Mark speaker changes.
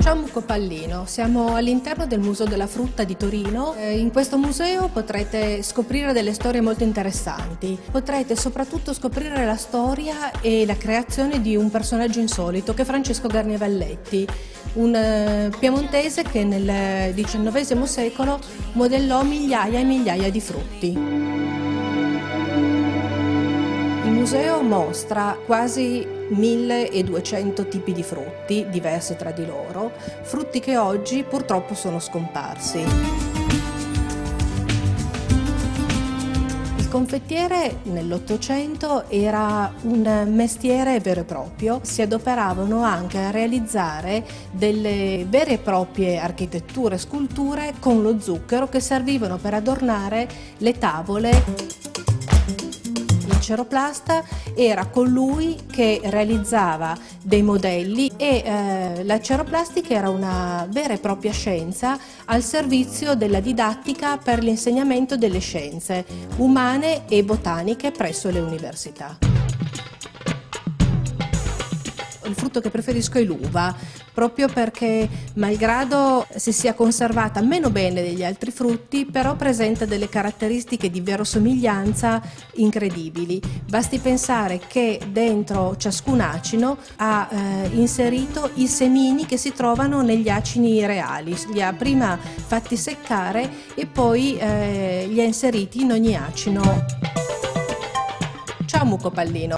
Speaker 1: Ciao Mucco Pallino, siamo all'interno del Museo della Frutta di Torino. Eh, in questo museo potrete scoprire delle storie molto interessanti. Potrete soprattutto scoprire la storia e la creazione di un personaggio insolito che è Francesco Garniavalletti, un eh, piemontese che nel XIX secolo modellò migliaia e migliaia di frutti. Il museo mostra quasi 1200 tipi di frutti, diversi tra di loro, frutti che oggi purtroppo sono scomparsi. Il confettiere nell'Ottocento era un mestiere vero e proprio, si adoperavano anche a realizzare delle vere e proprie architetture, sculture con lo zucchero che servivano per adornare le tavole ceroplasta era colui che realizzava dei modelli e eh, la ceroplastica era una vera e propria scienza al servizio della didattica per l'insegnamento delle scienze umane e botaniche presso le università il frutto che preferisco è l'uva, proprio perché malgrado si sia conservata meno bene degli altri frutti, però presenta delle caratteristiche di verosomiglianza incredibili. Basti pensare che dentro ciascun acino ha eh, inserito i semini che si trovano negli acini reali, li ha prima fatti seccare e poi eh, li ha inseriti in ogni acino. Ciao Muco Pallino!